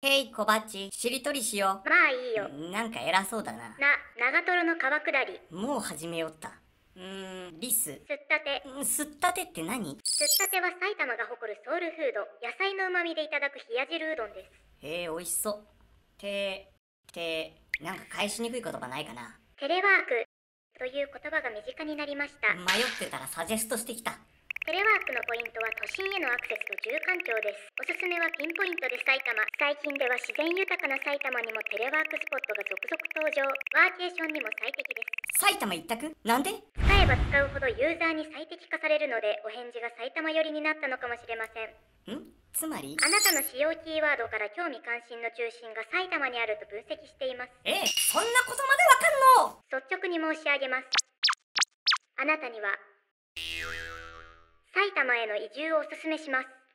へい、小バッチ、しりとりしよまあいいよ。う。なんか偉そうだな。な、長瀞の川下り。もう始めよった。うーん、リス。すったて。うんすったてって何？すったては埼玉が誇るソウルフード、野菜の旨味でいただく冷や汁うどんです。へえ、美味しそう。て、て、なんか返しにくい言葉ないかな？テレワークという言葉が身近になりました。迷ってたらサジェストしてきた。テレワークのポイントは都心へのアクセスと住環境です。おすすめはピンポイントで埼玉。最近では自然豊かな埼玉にもテレワークスポットが続々登場。ワーケーションにも最適です。埼玉一択？なんで？使えば使うほどユーザーに最適化されるので、お返事が埼玉寄りになったのかもしれません。ん？つまり？あなたの使用キーワードから興味関心の中心が埼玉にあると分析しています。ええ、そんなことまでわかんの率直に申し上げます。あなたには様への移住をお勧めします。